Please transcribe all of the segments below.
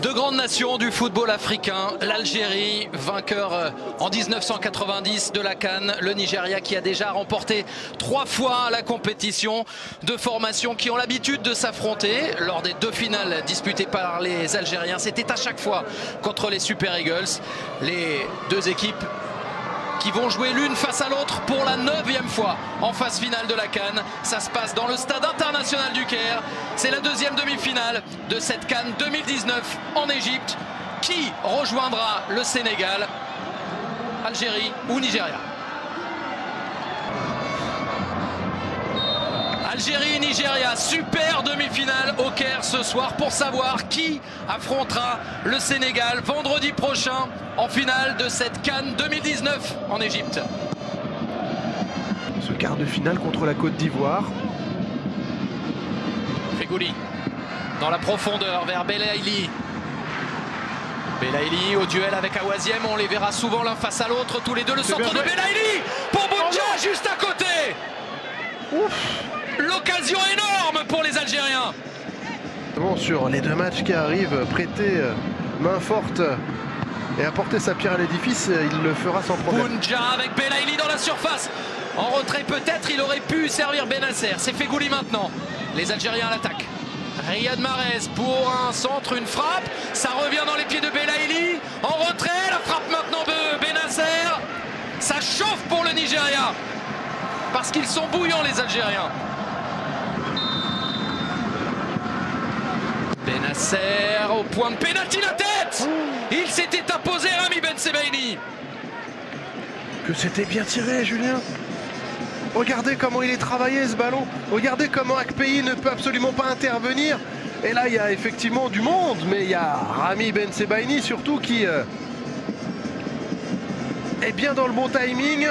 Deux grandes nations du football africain, l'Algérie, vainqueur euh, en 1990 de la Cannes, le Nigeria qui a déjà remporté trois fois la compétition, deux formations qui ont l'habitude de s'affronter. Lors des deux finales disputées par les Algériens. C'était à chaque fois contre les Super Eagles, les deux équipes qui vont jouer l'une face à l'autre pour la neuvième fois en phase finale de la Cannes. Ça se passe dans le stade international du Caire. C'est la deuxième demi-finale de cette Cannes 2019 en Égypte. Qui rejoindra le Sénégal? Algérie ou Nigeria? Algérie-Nigeria, super demi-finale au Caire ce soir pour savoir qui affrontera le Sénégal vendredi prochain en finale de cette Cannes 2019 en Égypte. Ce quart de finale contre la Côte d'Ivoire. Fegouli dans la profondeur vers Belaïli. Belaïli au duel avec Awaziem, on les verra souvent l'un face à l'autre, tous les deux le centre de Belaïli pour Boudja juste à côté. Ouf L'occasion énorme pour les Algériens. Bon, sur les deux matchs qui arrivent, prêter euh, main forte et apporter sa pierre à l'édifice, euh, il le fera sans problème. Bounja avec Belaïli dans la surface. En retrait peut-être, il aurait pu servir Benasser. C'est Fegouli maintenant. Les Algériens à l'attaque. Riyad Mahrez pour un centre, une frappe. Ça revient dans les pieds de Belaïli. En retrait, la frappe maintenant de Benasser. Ça chauffe pour le Nigeria. Parce qu'ils sont bouillants les Algériens. Benasser au point de pénalty la tête Il s'était imposé Rami Ben Sebaini. Que c'était bien tiré, Julien. Regardez comment il est travaillé ce ballon. Regardez comment Akpeyi ne peut absolument pas intervenir. Et là, il y a effectivement du monde, mais il y a Rami Ben Sebaini surtout qui euh, est bien dans le bon timing,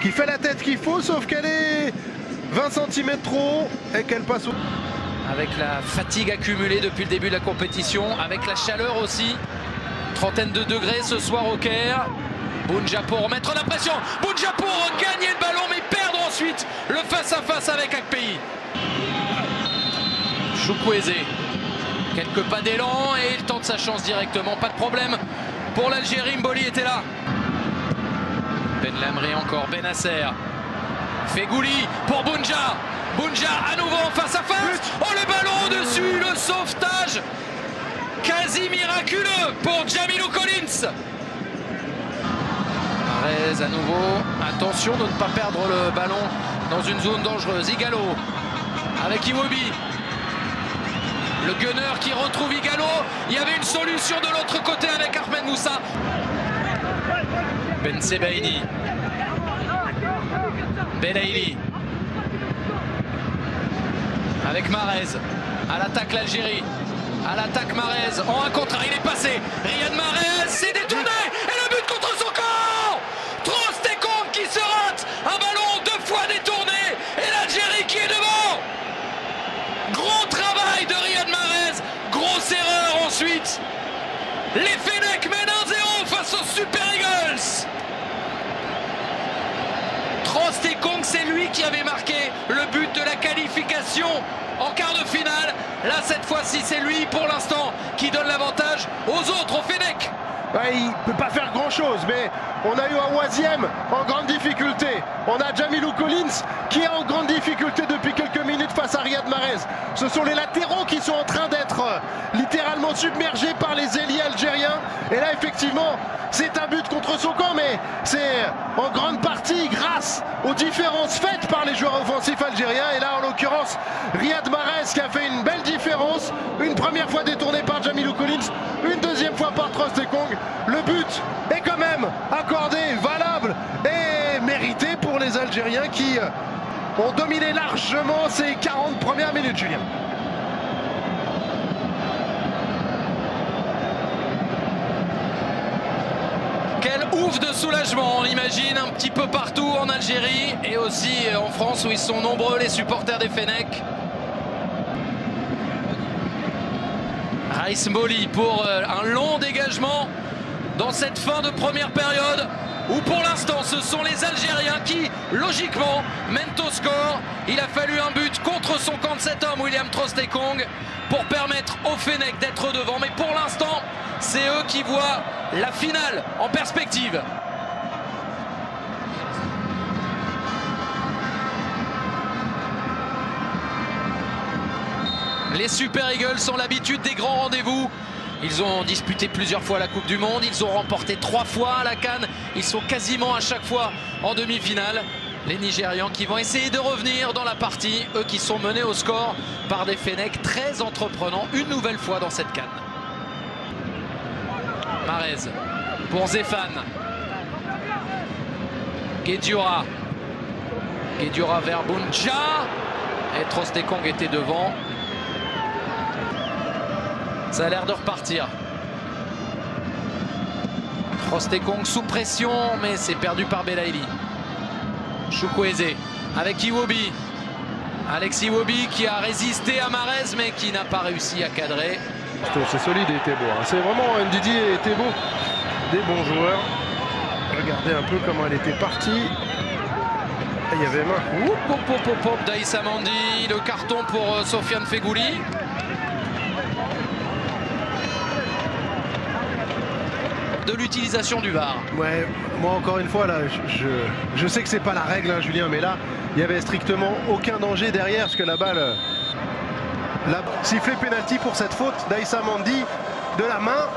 qui fait la tête qu'il faut, sauf qu'elle est 20 cm trop haut et qu'elle passe au... Avec la fatigue accumulée depuis le début de la compétition, avec la chaleur aussi. Trentaine de degrés ce soir au Caire. Bounja pour remettre la pression. Bounja pour gagner le ballon mais perdre ensuite le face-à-face avec Akpeyi. Choukweze. Quelques pas d'élan et il tente sa chance directement. Pas de problème pour l'Algérie. Mboli était là. Ben Lamri encore. Benasser. Fegouli pour Bounja. Bounja à nouveau en face à face. Oh le ballon dessus, le sauvetage quasi miraculeux pour Jamilou Collins. Marez à nouveau. Attention de ne pas perdre le ballon dans une zone dangereuse. Igalo avec Iwobi. Le gunner qui retrouve Igalo. Il y avait une solution de l'autre côté avec Ahmed Moussa. Ben Sebaini. Belaïli. Avec Marez. À l'attaque l'Algérie. À l'attaque Marez. En un contre il est passé. Riyad Marez s'est détourné. Et le but contre son camp Trostekong qui se rate. Un ballon deux fois détourné. Et l'Algérie qui est devant. Gros travail de Riyad Marez. Grosse erreur ensuite. Les Fenech mènent 1-0 face aux Super Eagles. Trostekong, c'est lui qui avait marqué le but de la qualification quart de finale. Là, cette fois-ci, c'est lui pour l'instant qui donne l'avantage aux autres, au Fennec. Il ne peut pas faire grand-chose, mais on a eu un Oisiem en grande difficulté. On a Jamilou Collins qui est en grande difficulté depuis quelques minutes face à Riyad Mahrez. Ce sont les latéraux qui sont en train d'être littéralement submergés par les ailiers algériens. Et là, effectivement, c'est un but contre son camp, mais c'est en grande partie grâce aux différences faites par les joueurs offensifs algériens. Et là, en l'occurrence, Riyad Mahrez qui a fait une belle différence. Une première fois détourné par Jamilou Collins, une deuxième fois par Trostekong. Le but est quand même accordé, valable et mérité pour les Algériens qui ont dominé largement ces 40 premières minutes, Julien. Quel ouf de soulagement, on imagine un petit peu partout en Algérie et aussi en France où ils sont nombreux les supporters des Fenech. Raïs Mboli pour un long dégagement dans cette fin de première période. où pour l'instant ce sont les Algériens qui, logiquement, mènent au score. Il a fallu un but contre son camp de cet homme, William Trostekong, pour permettre au Fennec d'être devant. Mais pour l'instant, c'est eux qui voient la finale en perspective. Les Super Eagles ont l'habitude des grands rendez-vous. Ils ont disputé plusieurs fois la Coupe du Monde, ils ont remporté trois fois la Cannes, ils sont quasiment à chaque fois en demi-finale. Les Nigérians qui vont essayer de revenir dans la partie, eux qui sont menés au score par des Fennecs très entreprenants une nouvelle fois dans cette Cannes. Marez pour Zéphane. Guedjura. Guedjura vers Bunja. Et Trostekong était devant. Ça a l'air de repartir. Trostekong sous pression, mais c'est perdu par Belaïli. Chukwueze avec Iwobi. Alex Iwobi qui a résisté à Marez, mais qui n'a pas réussi à cadrer. C'est solide et était beau. Hein. C'est vraiment Ndidi et était beau. Des bons joueurs. Regardez un peu comment elle était partie. Il y avait main. Oup, pop, pop, pop, Daïssa Mandi, le carton pour euh, Sofiane Fegouli. De l'utilisation du VAR. Ouais, moi encore une fois là, je, je, sais que c'est pas la règle, hein, Julien, mais là, il y avait strictement aucun danger derrière parce que la balle, la sifflé penalty pour cette faute d'Aïssa Mandi de la main,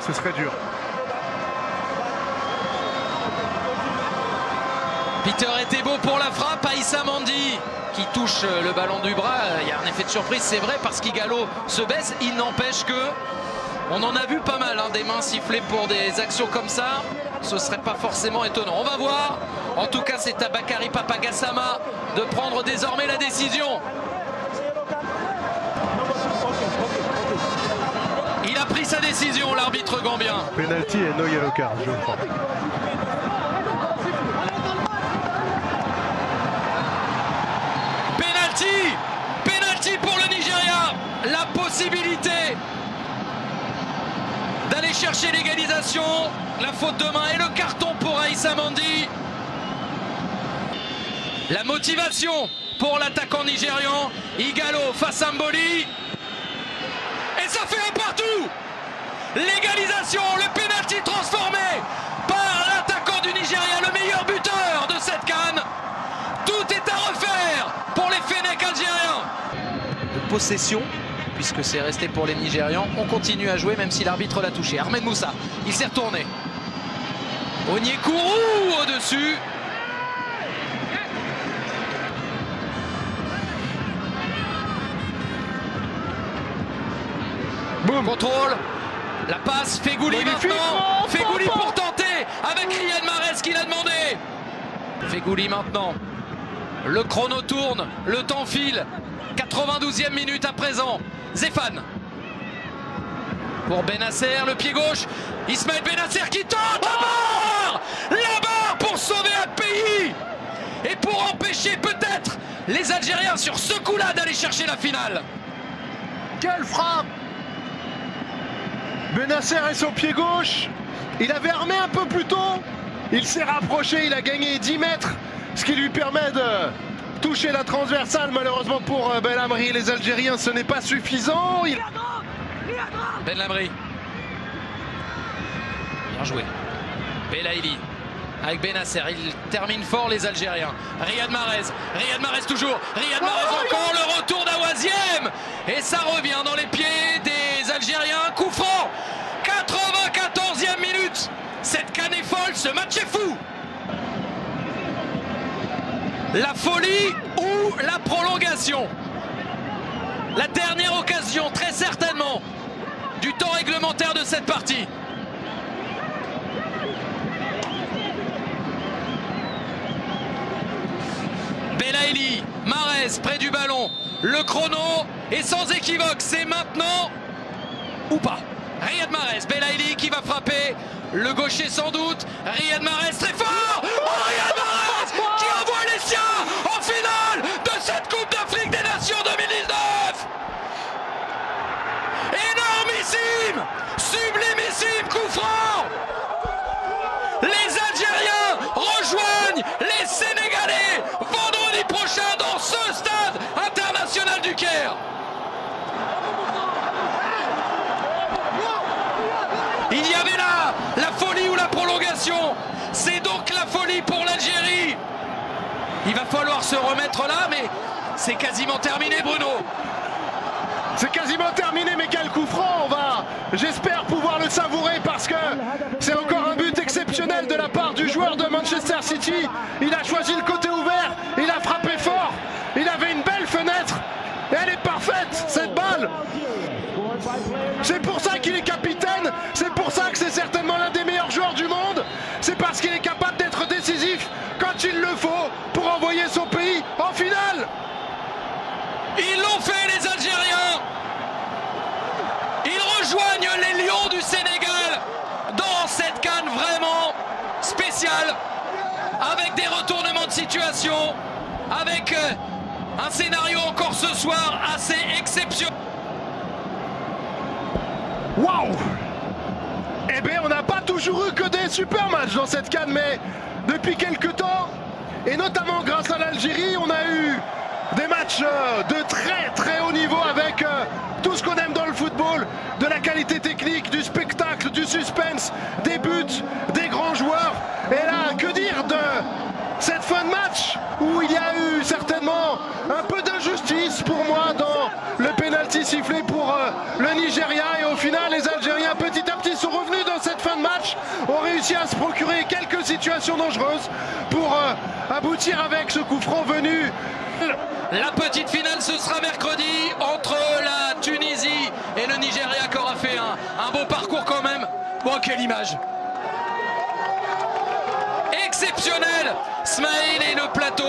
ce serait dur. Peter était beau pour la frappe, Aïssa Mandi qui touche le ballon du bras. Il y a un effet de surprise, c'est vrai, parce qu'Igalo se baisse. Il n'empêche que on en a vu pas mal, hein, des mains sifflées pour des actions comme ça. Ce serait pas forcément étonnant. On va voir. En tout cas, c'est à Bakary Papagassama de prendre désormais la décision. Il a pris sa décision, l'arbitre gambien. Penalty et no yellow card, je crois. Penalty Penalty pour le Nigeria La possibilité d'aller chercher l'égalisation. La faute de main et le carton pour Aïssa Mandi. La motivation pour l'attaquant nigérian. Igalo face à Mboli. Et ça fait un partout. L'égalisation, le pénalty transformé par l'attaquant du Nigeria, le meilleur buteur de cette canne. Tout est à refaire pour les Fennecs algériens. De possession puisque c'est resté pour les Nigérians. On continue à jouer même si l'arbitre l'a touché. Ahmed Moussa, il s'est retourné. Onyekuru au-dessus. Boum. Contrôle. La passe. Fegouli maintenant. Fegouli pour tenter avec Riyad Mahrez qui l'a demandé. Fegouli maintenant. Le chrono tourne. Le temps file. 92e minute à présent. Zéphane. Pour Benasser, le pied gauche. Ismaël Benasser qui tente la barre La barre pour sauver un pays Et pour empêcher peut-être les Algériens sur ce coup-là d'aller chercher la finale. Quelle frappe Benasser est son pied gauche. Il avait armé un peu plus tôt. Il s'est rapproché, il a gagné 10 mètres, ce qui lui permet de toucher la transversale. Malheureusement pour euh, Belhamri et les Algériens, ce n'est pas suffisant. Il... Belhamri. Bien joué. Belaïli avec Benasser. Il termine fort les Algériens. Riyad Mahrez. Riyad Mahrez toujours. Riyad Mahrez oh, encore. Le retour d'Awaziem. Et ça revient dans les pieds des Algériens. Coup franc. 94e minute. Cette canne est folle. Ce match est fou la folie ou la prolongation? La dernière occasion, très certainement, du temps réglementaire de cette partie. Belaïli, Marez près du ballon. Le chrono est sans équivoque. C'est maintenant ou pas. Riyad Mahrez, Belaïli qui va frapper. Le gaucher sans doute. Riyad Mahrez très fort. cette Coupe d'Afrique des Nations 2019 Énormissime Sublimissime coup franc Les Algériens rejoignent les Sénégalais vendredi prochain dans ce stade international du Caire Il y avait là la folie ou la prolongation. C'est donc la folie pour l'Algérie. Il va falloir se remettre là, mais c'est quasiment terminé, Bruno. C'est quasiment terminé, mais quel coup franc On va, j'espère pouvoir le savourer parce que c'est encore un but exceptionnel de la part du joueur de Manchester City. Il a choisi le côté ouvert, il a frappé fort, il avait une belle fenêtre et elle est parfaite cette balle. C'est pour ça qu'il est capitaine, c'est pour ça que c'est certainement l'un des meilleurs joueurs du monde. C'est parce qu'il est capable d'être décisif quand il le faut pour envoyer son pays en finale. Ils l'ont fait les Algériens. Ils rejoignent les Lions du Sénégal dans cette canne vraiment avec des retournements de situation, avec euh, un scénario encore ce soir assez exceptionnel. Waouh Eh bien, on n'a pas toujours eu que des super matchs dans cette canne, mais depuis quelques temps, et notamment grâce à l'Algérie, on a eu des matchs euh, de très très haut niveau avec euh, tout ce qu'on aime dans le football, de la qualité technique, du spectacle, du suspense, des grands joueurs. Et là, que dire de cette fin de match où il y a eu certainement un peu d'injustice pour moi dans le pénalty sifflé pour euh, le Nigeria. Et au final les Algériens petit à petit sont revenus dans cette fin de match, ont réussi à se procurer quelques situations dangereuses pour aboutir avec ce coup franc venu. La petite finale, ce sera mercredi entre la Tunisie et le Nigeria qui aura fait un, beau parcours quand même. Bon, quelle image. Exceptionnel. Smaïl et le plateau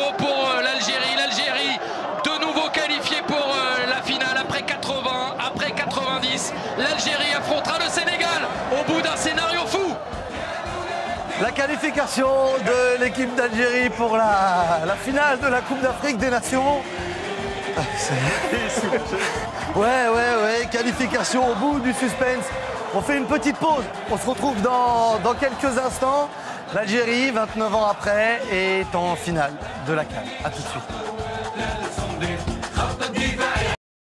La qualification de l'équipe d'Algérie pour la, la, finale de la Coupe d'Afrique des Nations. Ouais, ouais, ouais, qualification au bout du suspense. On fait une petite pause. On se retrouve dans, dans quelques instants. L'Algérie, 29 ans après, est en finale de la CAN. A tout de suite.